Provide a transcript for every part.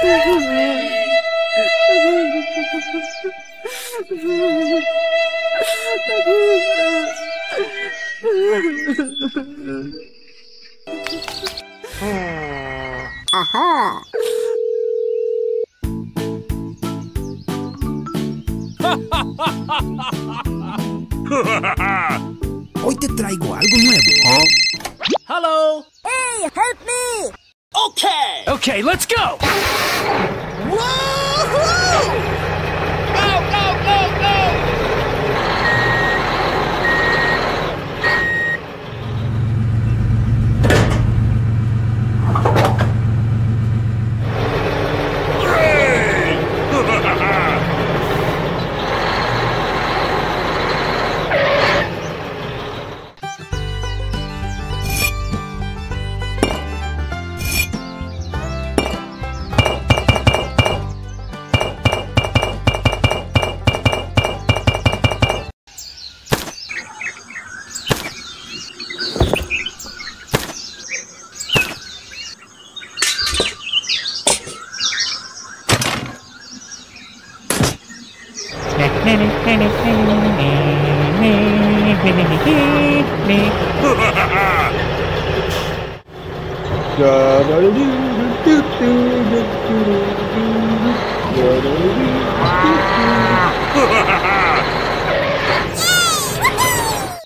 Hoy te traigo algo nuevo. Hello! Hey, help me! Okay! Okay, let's go!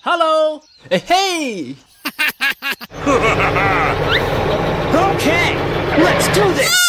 Hello! Hey! okay, let's do this!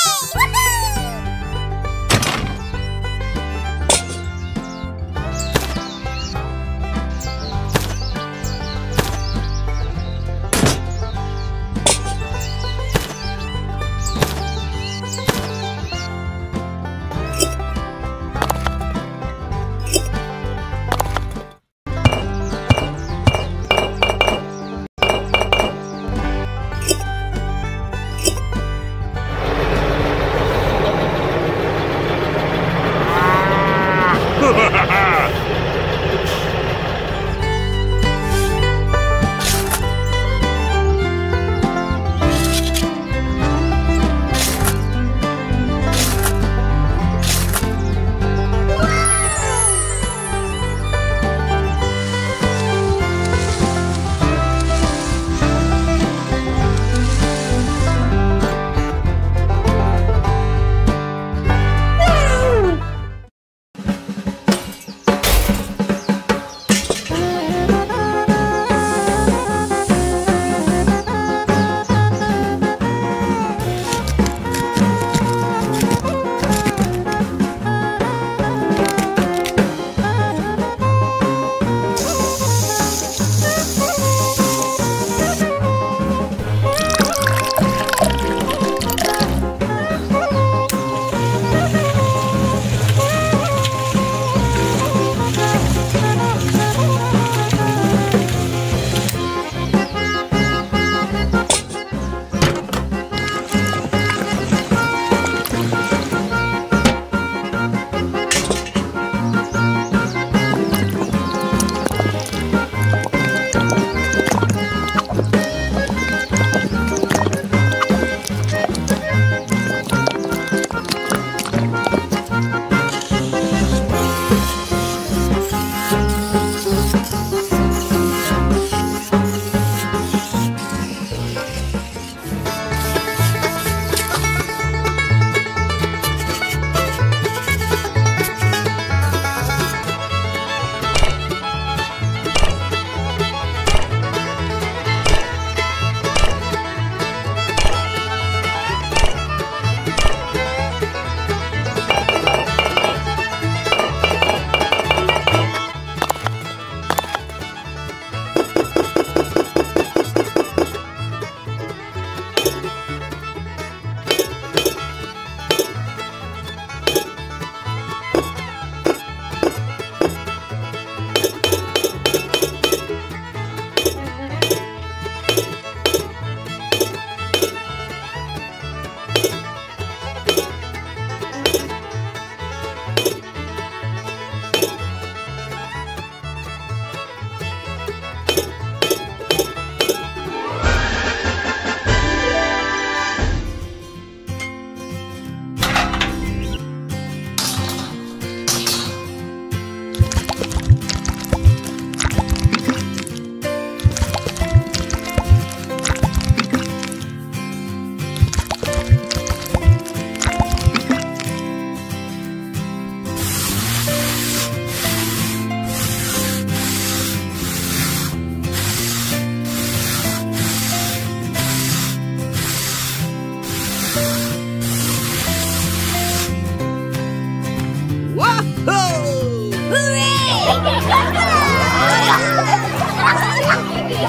Oh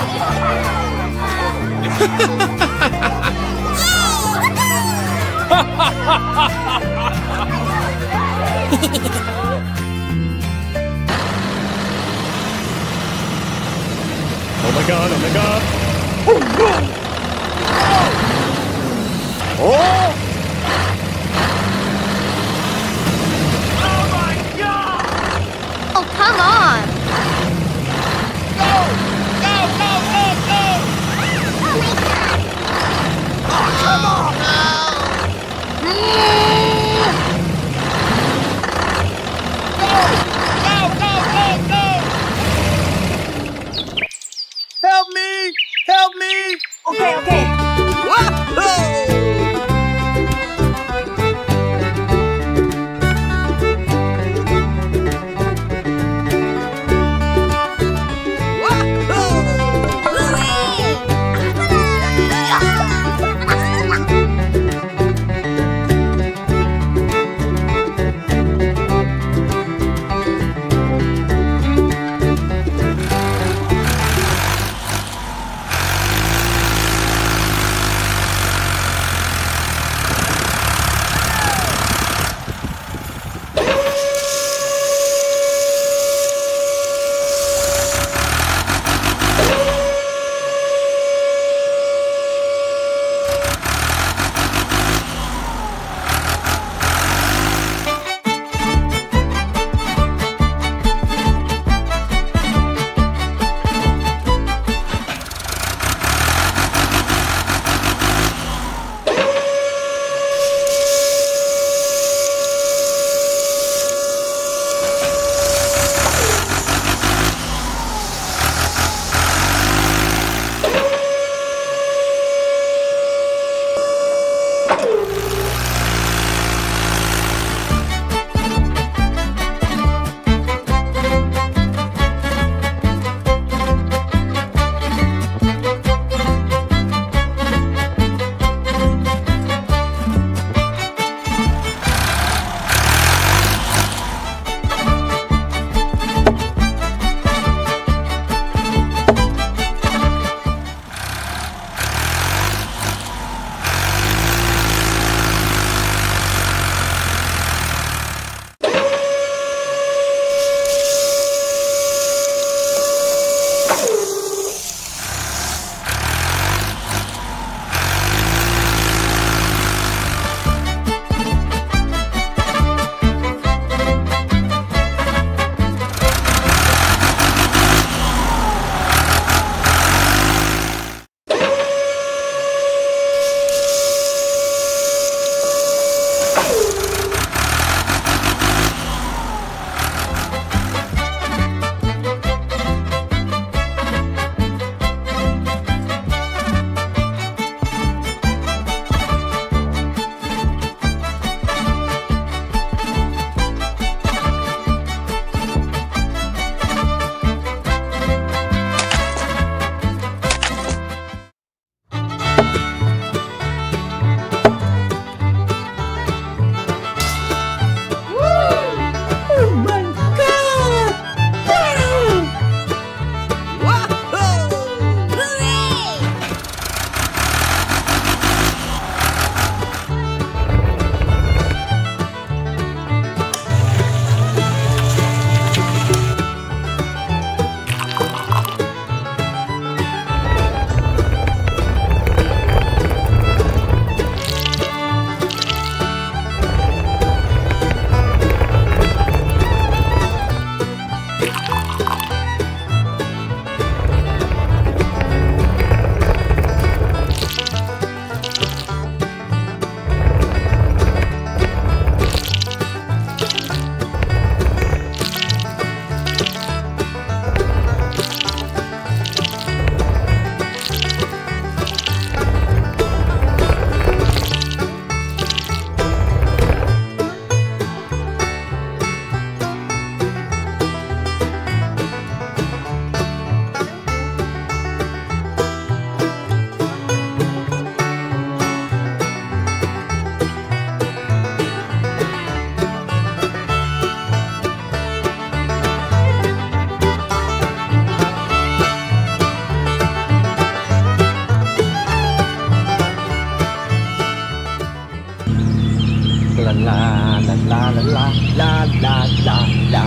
my god, oh my god. Oh, Oh! Oh my god. Oh, come on! Help la la la la la la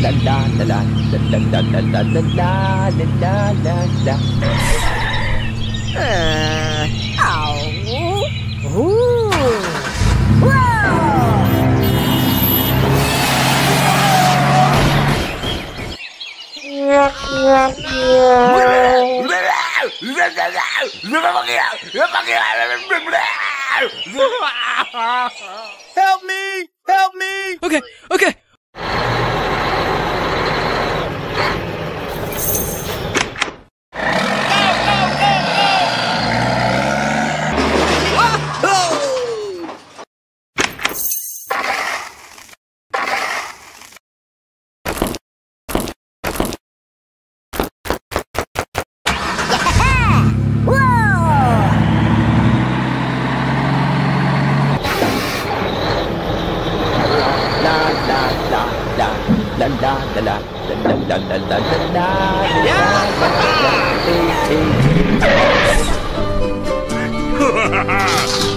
la la la La la la la la la la la la la la Uh. Help me! Help me! Okay, okay. da da da da da da da da da da. Yeah.